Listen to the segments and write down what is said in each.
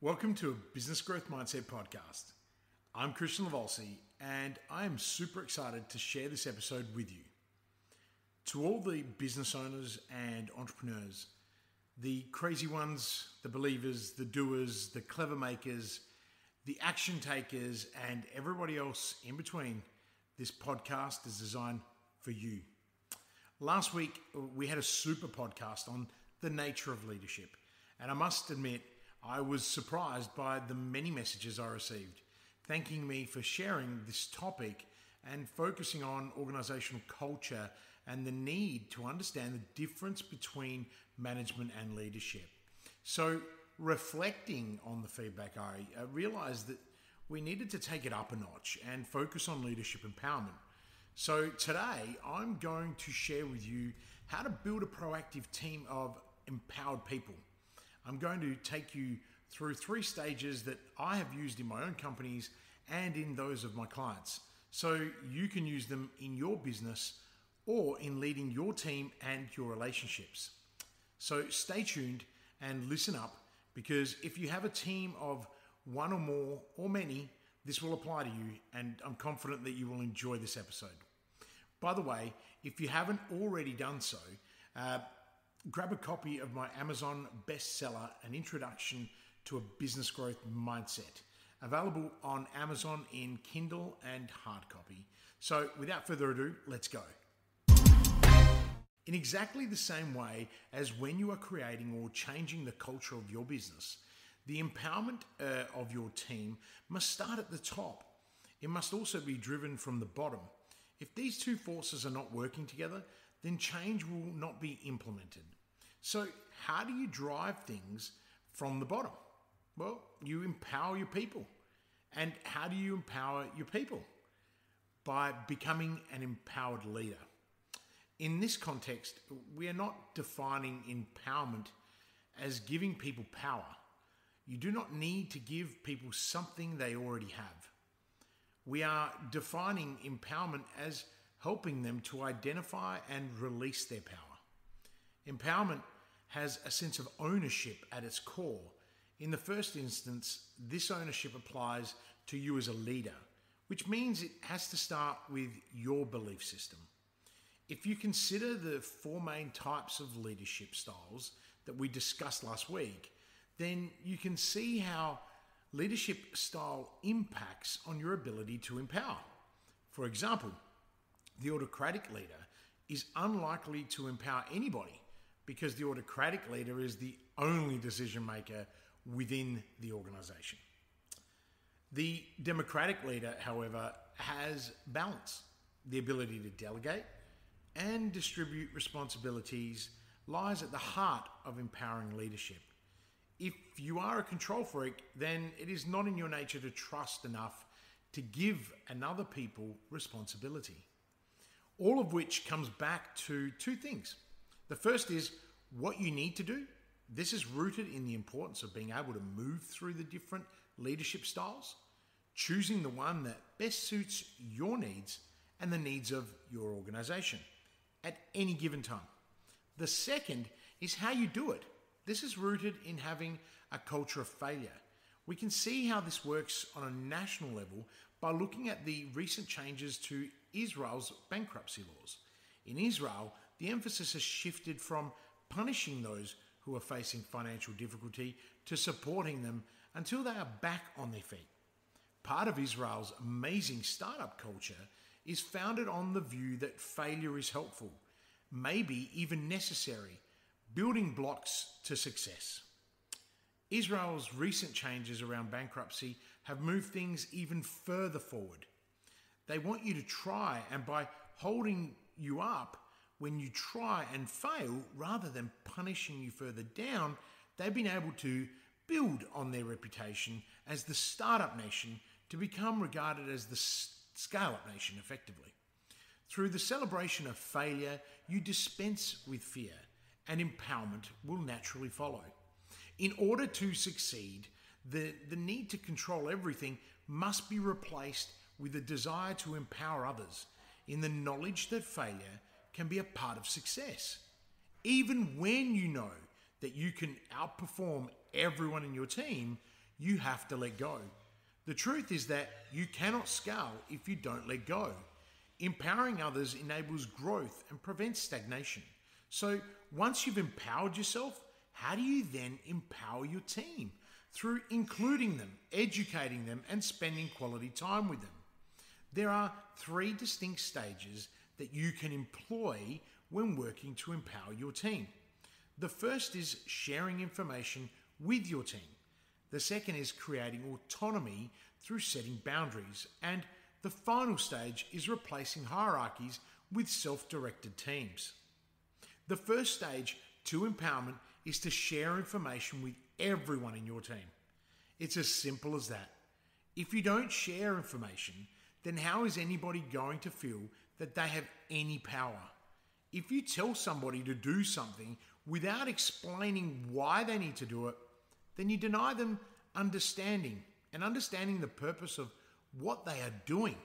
Welcome to a Business Growth Mindset podcast. I'm Kristian Livolsi, and I am super excited to share this episode with you. To all the business owners and entrepreneurs, the crazy ones, the believers, the doers, the clever makers, the action takers, and everybody else in between, this podcast is designed for you. Last week, we had a super podcast on the nature of leadership, and I must admit, I was surprised by the many messages I received thanking me for sharing this topic and focusing on organizational culture and the need to understand the difference between management and leadership. So, reflecting on the feedback, I realized that we needed to take it up a notch and focus on leadership empowerment. So, today I'm going to share with you how to build a proactive team of empowered people. I'm going to take you through three stages that I have used in my own companies and in those of my clients. So you can use them in your business or in leading your team and your relationships. So stay tuned and listen up because if you have a team of one or more or many, this will apply to you, and I'm confident that you will enjoy this episode. By the way, if you haven't already done so, uh, grab a copy of my Amazon bestseller, An Introduction to a Business Growth Mindset, available on Amazon in Kindle and hard copy. So, without further ado, let's go. In exactly the same way as when you are creating or changing the culture of your business, the empowerment uh, of your team must start at the top. It must also be driven from the bottom. If these two forces are not working together, then change will not be implemented. So, how do you drive things from the bottom? Well, you empower your people. And how do you empower your people? By becoming an empowered leader. In this context, we are not defining empowerment as giving people power. You do not need to give people something they already have. We are defining empowerment as helping them to identify and release their power. Empowerment has a sense of ownership at its core. In the first instance, this ownership applies to you as a leader, which means it has to start with your belief system. If you consider the four main types of leadership styles that we discussed last week, then you can see how leadership style impacts on your ability to empower. For example, the autocratic leader is unlikely to empower anybody because the autocratic leader is the only decision maker within the organization. The democratic leader, however, has balance, the ability to delegate and distribute responsibilities lies at the heart of empowering leadership. If you are a control freak, then it is not in your nature to trust enough to give another people responsibility. All of which comes back to two things the first is what you need to do. This is rooted in the importance of being able to move through the different leadership styles, choosing the one that best suits your needs and the needs of your organization at any given time. The second is how you do it. This is rooted in having a culture of failure. We can see how this works on a national level by looking at the recent changes to Israel's bankruptcy laws. In Israel, the emphasis has shifted from punishing those who are facing financial difficulty to supporting them until they are back on their feet. Part of Israel's amazing startup culture is founded on the view that failure is helpful, maybe even necessary, building blocks to success. Israel's recent changes around bankruptcy have moved things even further forward. They want you to try, and by holding you up, when you try and fail, rather than punishing you further down, they've been able to build on their reputation as the startup nation to become regarded as the scale up nation effectively. Through the celebration of failure, you dispense with fear, and empowerment will naturally follow. In order to succeed, the, the need to control everything must be replaced with a desire to empower others in the knowledge that failure can be a part of success. Even when you know that you can outperform everyone in your team, you have to let go. The truth is that you cannot scale if you don't let go. Empowering others enables growth and prevents stagnation. So, once you've empowered yourself, how do you then empower your team? Through including them, educating them, and spending quality time with them. There are three distinct stages that you can employ when working to empower your team. The first is sharing information with your team. The second is creating autonomy through setting boundaries. And the final stage is replacing hierarchies with self directed teams. The first stage to empowerment is to share information with everyone in your team. It's as simple as that. If you don't share information, then how is anybody going to feel that they have any power? If you tell somebody to do something without explaining why they need to do it, then you deny them understanding and understanding the purpose of what they are doing.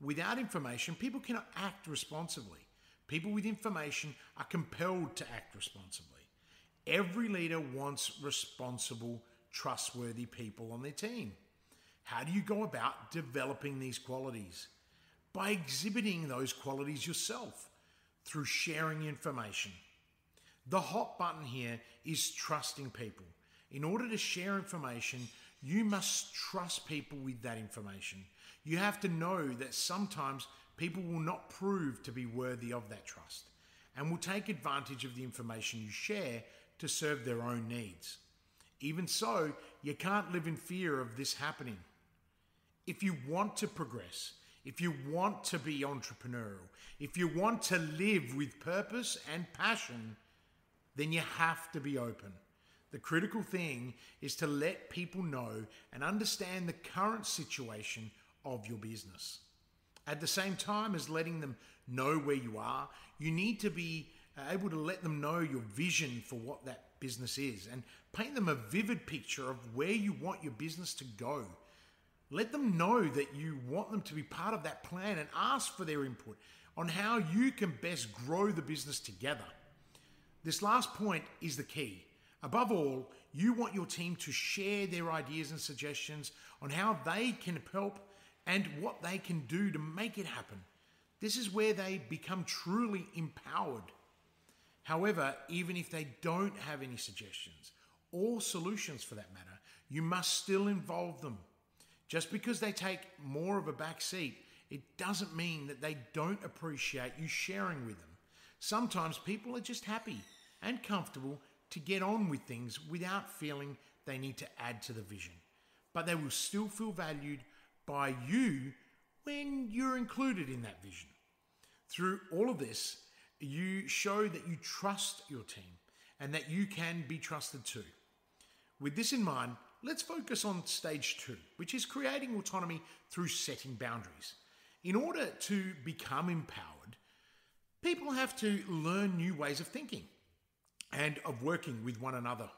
Without information, people cannot act responsibly. People with information are compelled to act responsibly. Every leader wants responsible, trustworthy people on their team. How do you go about developing these qualities? By exhibiting those qualities yourself through sharing information. The hot button here is trusting people. In order to share information, you must trust people with that information. You have to know that sometimes people will not prove to be worthy of that trust and will take advantage of the information you share to serve their own needs. Even so, you can't live in fear of this happening. If you want to progress, if you want to be entrepreneurial, if you want to live with purpose and passion, then you have to be open. The critical thing is to let people know and understand the current situation of your business. At the same time as letting them know where you are, you need to be able to let them know your vision for what that business is and paint them a vivid picture of where you want your business to go. Let them know that you want them to be part of that plan and ask for their input on how you can best grow the business together. This last point is the key. Above all, you want your team to share their ideas and suggestions on how they can help and what they can do to make it happen. This is where they become truly empowered. However, even if they don't have any suggestions or solutions for that matter, you must still involve them. Just because they take more of a back seat, it doesn't mean that they don't appreciate you sharing with them. Sometimes people are just happy and comfortable to get on with things without feeling they need to add to the vision. But they will still feel valued by you when you're included in that vision. Through all of this, you show that you trust your team and that you can be trusted too. With this in mind, let's focus on stage two, which is creating autonomy through setting boundaries. In order to become empowered, people have to learn new ways of thinking and of working with one another.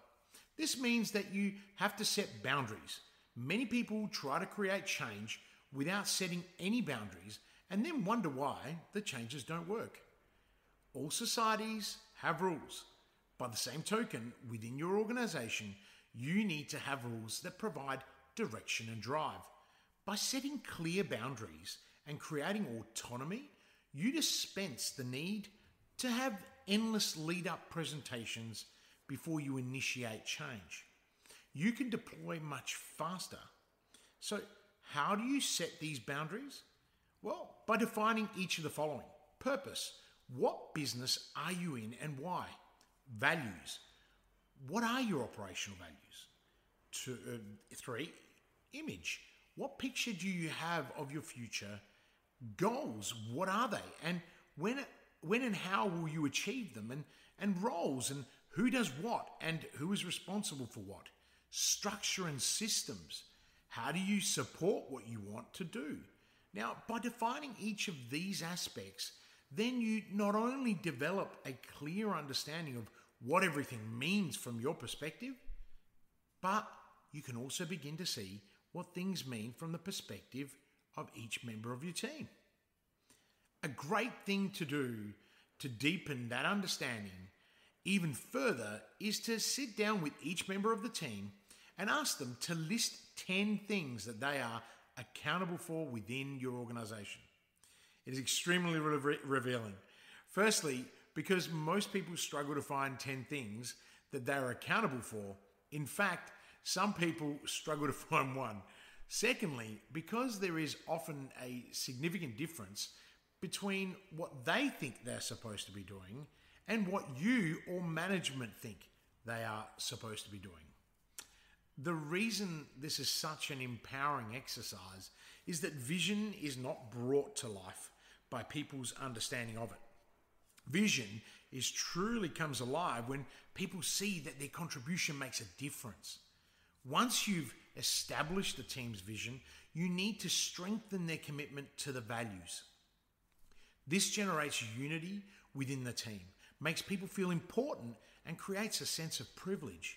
This means that you have to set boundaries. Many people try to create change without setting any boundaries and then wonder why the changes don't work. All societies have rules. By the same token, within your organization, you need to have rules that provide direction and drive. By setting clear boundaries and creating autonomy, you dispense the need to have endless lead up presentations before you initiate change. You can deploy much faster. So, how do you set these boundaries? Well, by defining each of the following purpose. What business are you in and why? Values. What are your operational values? Two, uh, three, image. What picture do you have of your future? Goals. What are they? And when when and how will you achieve them and, and roles and who does what and who is responsible for what structure and systems how do you support what you want to do now by defining each of these aspects then you not only develop a clear understanding of what everything means from your perspective but you can also begin to see what things mean from the perspective of each member of your team a great thing to do to deepen that understanding even further is to sit down with each member of the team and ask them to list 10 things that they are accountable for within your organization. It is extremely re- revealing. Firstly, because most people struggle to find 10 things that they are accountable for. In fact, some people struggle to find one. Secondly, because there is often a significant difference between what they think they're supposed to be doing and what you or management think they are supposed to be doing. The reason this is such an empowering exercise is that vision is not brought to life by people's understanding of it. Vision is truly comes alive when people see that their contribution makes a difference. Once you've established the team's vision, you need to strengthen their commitment to the values. This generates unity within the team, makes people feel important, and creates a sense of privilege.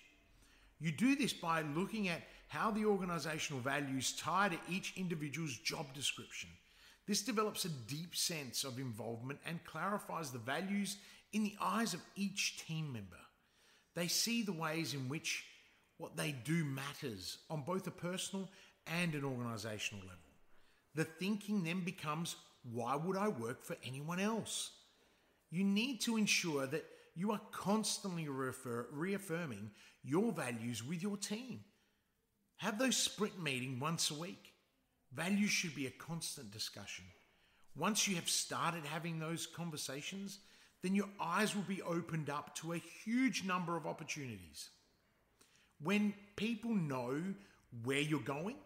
You do this by looking at how the organizational values tie to each individual's job description. This develops a deep sense of involvement and clarifies the values in the eyes of each team member. They see the ways in which what they do matters on both a personal and an organizational level. The thinking then becomes why would I work for anyone else? You need to ensure that you are constantly refer, reaffirming your values with your team. Have those sprint meetings once a week. Values should be a constant discussion. Once you have started having those conversations, then your eyes will be opened up to a huge number of opportunities. When people know where you're going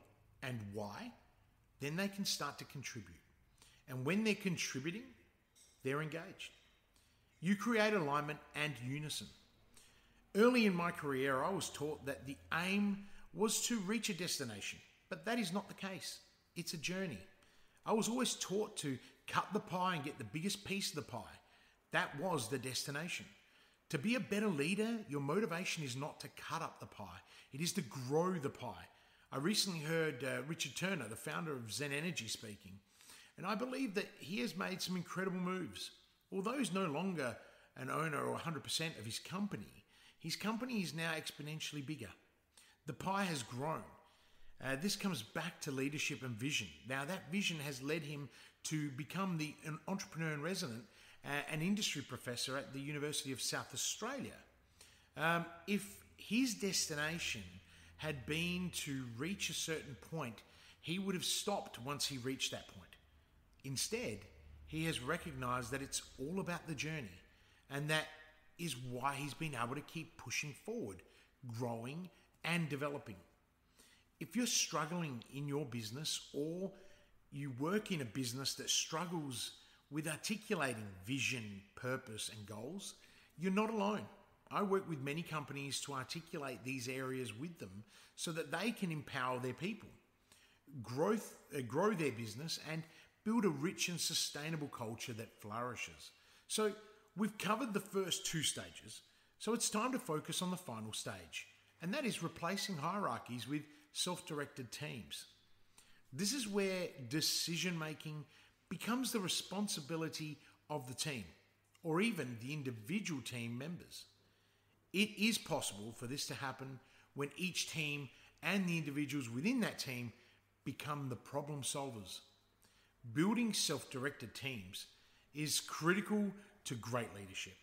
and why, then they can start to contribute. And when they're contributing, they're engaged. You create alignment and unison. Early in my career, I was taught that the aim was to reach a destination, but that is not the case. It's a journey. I was always taught to cut the pie and get the biggest piece of the pie. That was the destination. To be a better leader, your motivation is not to cut up the pie, it is to grow the pie. I recently heard uh, Richard Turner, the founder of Zen Energy, speaking, and I believe that he has made some incredible moves. Although he's no longer an owner or 100% of his company, his company is now exponentially bigger. The pie has grown. Uh, this comes back to leadership and vision. Now, that vision has led him to become the an entrepreneur in resident uh, an industry professor at the University of South Australia. Um, if his destination had been to reach a certain point, he would have stopped once he reached that point. Instead, he has recognized that it's all about the journey, and that is why he's been able to keep pushing forward, growing, and developing. If you're struggling in your business or you work in a business that struggles with articulating vision, purpose, and goals, you're not alone. I work with many companies to articulate these areas with them so that they can empower their people, growth, uh, grow their business, and build a rich and sustainable culture that flourishes. So, we've covered the first two stages, so it's time to focus on the final stage, and that is replacing hierarchies with self directed teams. This is where decision making becomes the responsibility of the team or even the individual team members. It is possible for this to happen when each team and the individuals within that team become the problem solvers. Building self directed teams is critical to great leadership.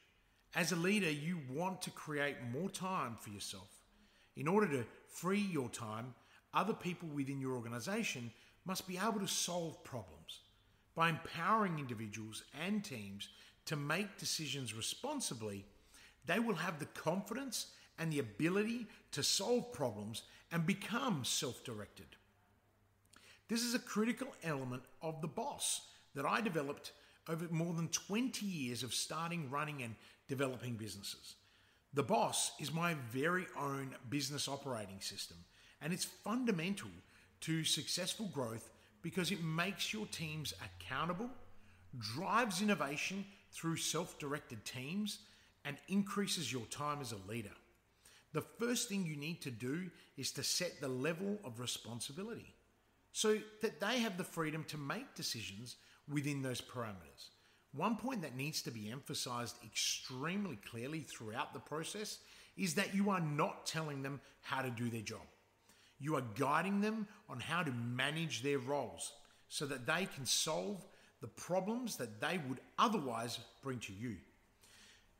As a leader, you want to create more time for yourself. In order to free your time, other people within your organization must be able to solve problems. By empowering individuals and teams to make decisions responsibly, they will have the confidence and the ability to solve problems and become self directed. This is a critical element of the boss that I developed over more than 20 years of starting, running, and developing businesses. The boss is my very own business operating system, and it's fundamental to successful growth because it makes your teams accountable, drives innovation through self directed teams, and increases your time as a leader. The first thing you need to do is to set the level of responsibility so that they have the freedom to make decisions within those parameters. One point that needs to be emphasized extremely clearly throughout the process is that you are not telling them how to do their job. You are guiding them on how to manage their roles so that they can solve the problems that they would otherwise bring to you.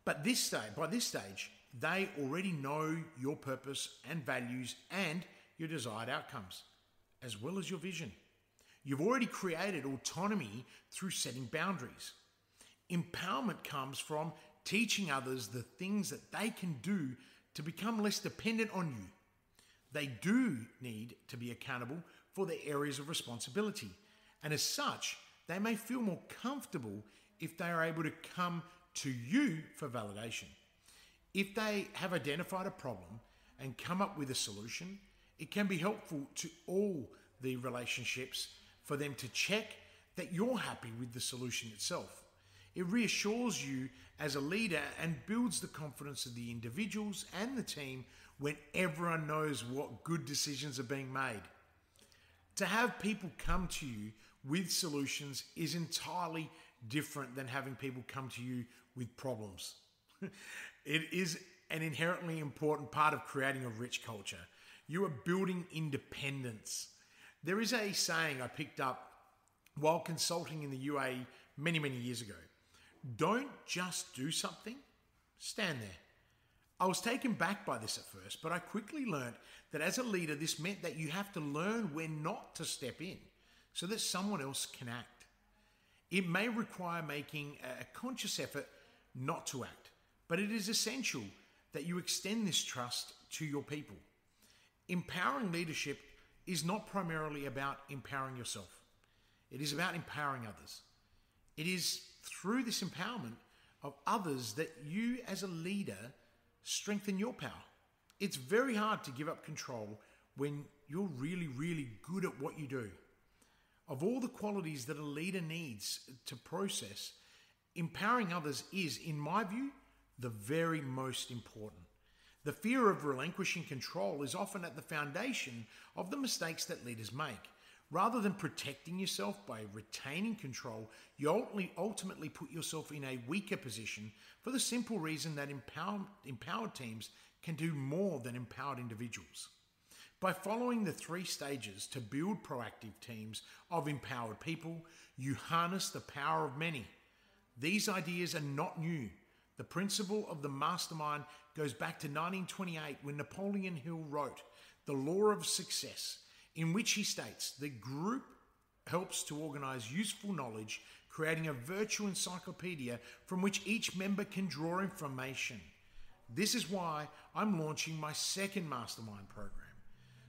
But this stage, by this stage, they already know your purpose and values and your desired outcomes, as well as your vision. You've already created autonomy through setting boundaries. Empowerment comes from teaching others the things that they can do to become less dependent on you. They do need to be accountable for their areas of responsibility, and as such, they may feel more comfortable if they are able to come to you for validation. If they have identified a problem and come up with a solution, it can be helpful to all the relationships for them to check that you're happy with the solution itself. It reassures you as a leader and builds the confidence of the individuals and the team when everyone knows what good decisions are being made. To have people come to you with solutions is entirely different than having people come to you with problems. it is an inherently important part of creating a rich culture. You are building independence. There is a saying I picked up while consulting in the UAE many, many years ago don't just do something, stand there. I was taken back by this at first, but I quickly learned that as a leader, this meant that you have to learn when not to step in so that someone else can act. It may require making a conscious effort not to act, but it is essential that you extend this trust to your people. Empowering leadership is not primarily about empowering yourself, it is about empowering others. It is through this empowerment of others that you, as a leader, strengthen your power. It's very hard to give up control when you're really, really good at what you do. Of all the qualities that a leader needs to process, empowering others is, in my view, the very most important. The fear of relinquishing control is often at the foundation of the mistakes that leaders make. Rather than protecting yourself by retaining control, you ultimately put yourself in a weaker position for the simple reason that empowered, empowered teams can do more than empowered individuals. By following the three stages to build proactive teams of empowered people, you harness the power of many. These ideas are not new. The principle of the mastermind goes back to 1928 when Napoleon Hill wrote The Law of Success, in which he states the group helps to organize useful knowledge, creating a virtual encyclopedia from which each member can draw information. This is why I'm launching my second mastermind program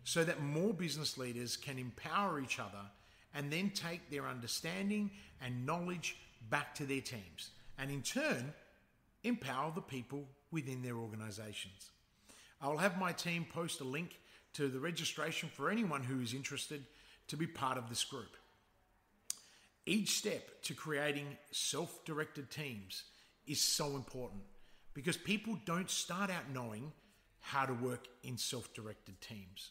so that more business leaders can empower each other and then take their understanding and knowledge back to their teams and in turn empower the people within their organizations. I'll have my team post a link to the registration for anyone who is interested to be part of this group. Each step to creating self directed teams is so important because people don't start out knowing how to work in self directed teams.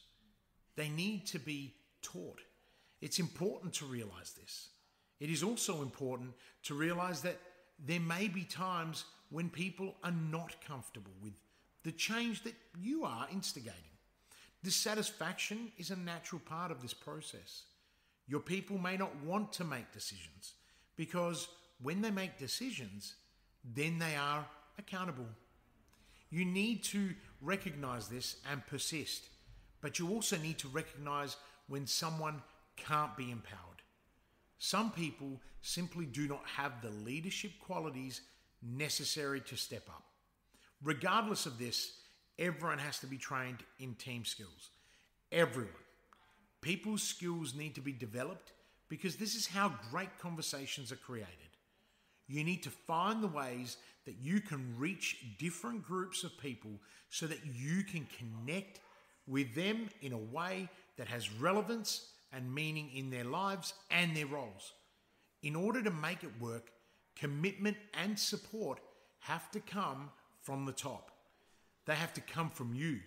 They need to be taught. It's important to realize this. It is also important to realize that there may be times when people are not comfortable with the change that you are instigating. Dissatisfaction is a natural part of this process. Your people may not want to make decisions because when they make decisions, then they are accountable. You need to recognize this and persist, but you also need to recognize when someone can't be empowered. Some people simply do not have the leadership qualities necessary to step up. Regardless of this, everyone has to be trained in team skills. Everyone. People's skills need to be developed because this is how great conversations are created. You need to find the ways that you can reach different groups of people so that you can connect with them in a way that has relevance and meaning in their lives and their roles. In order to make it work, commitment and support have to come from the top. They have to come from you.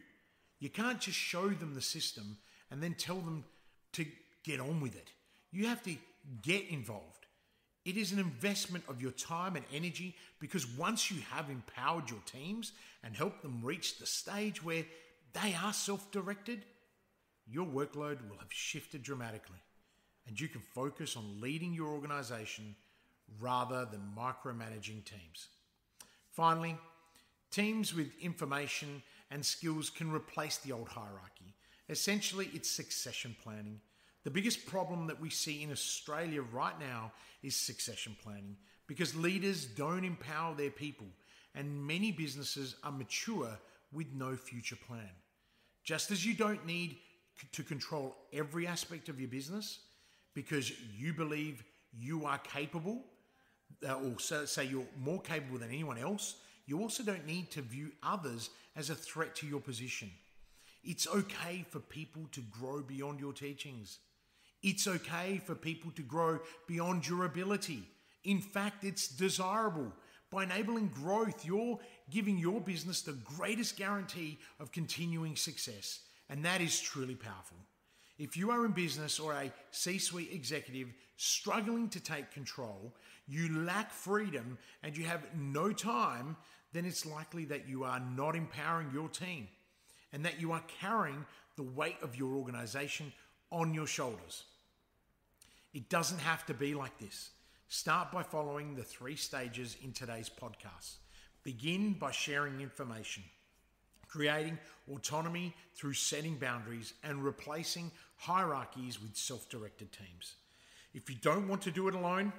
You can't just show them the system and then tell them to get on with it. You have to get involved. It is an investment of your time and energy because once you have empowered your teams and helped them reach the stage where they are self directed, your workload will have shifted dramatically and you can focus on leading your organization rather than micromanaging teams. Finally, teams with information and skills can replace the old hierarchy. Essentially, it's succession planning. The biggest problem that we see in Australia right now is succession planning because leaders don't empower their people, and many businesses are mature with no future plan. Just as you don't need to control every aspect of your business because you believe you are capable, uh, or say you're more capable than anyone else, you also don't need to view others as a threat to your position. It's okay for people to grow beyond your teachings. It's okay for people to grow beyond your ability. In fact, it's desirable. By enabling growth, you're giving your business the greatest guarantee of continuing success. And that is truly powerful. If you are in business or a C suite executive struggling to take control, you lack freedom, and you have no time, then it's likely that you are not empowering your team and that you are carrying the weight of your organization on your shoulders. It doesn't have to be like this. Start by following the three stages in today's podcast. Begin by sharing information, creating autonomy through setting boundaries, and replacing hierarchies with self directed teams. If you don't want to do it alone,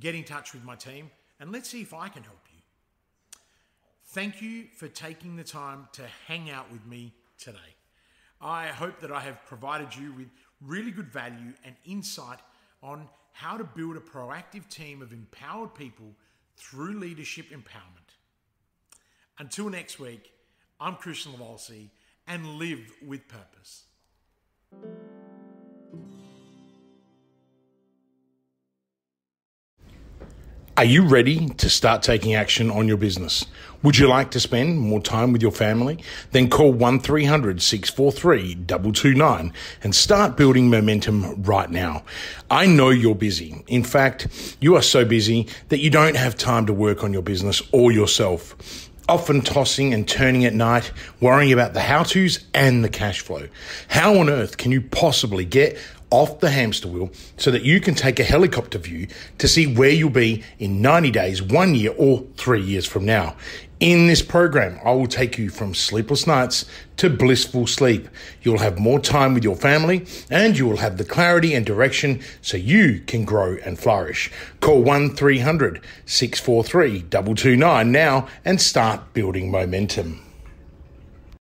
get in touch with my team and let's see if I can help you. Thank you for taking the time to hang out with me today. I hope that I have provided you with really good value and insight on how to build a proactive team of empowered people through leadership empowerment. Until next week, I'm Kristian Livolsi and live with purpose. Are you ready to start taking action on your business? Would you like to spend more time with your family? Then call 1300 643 229 and start building momentum right now. I know you're busy. In fact, you are so busy that you don't have time to work on your business or yourself. Often tossing and turning at night, worrying about the how to's and the cash flow. How on earth can you possibly get off the hamster wheel so that you can take a helicopter view to see where you'll be in 90 days, one year, or three years from now. In this program, I will take you from sleepless nights to blissful sleep. You'll have more time with your family and you will have the clarity and direction so you can grow and flourish. Call 1 300 643 229 now and start building momentum.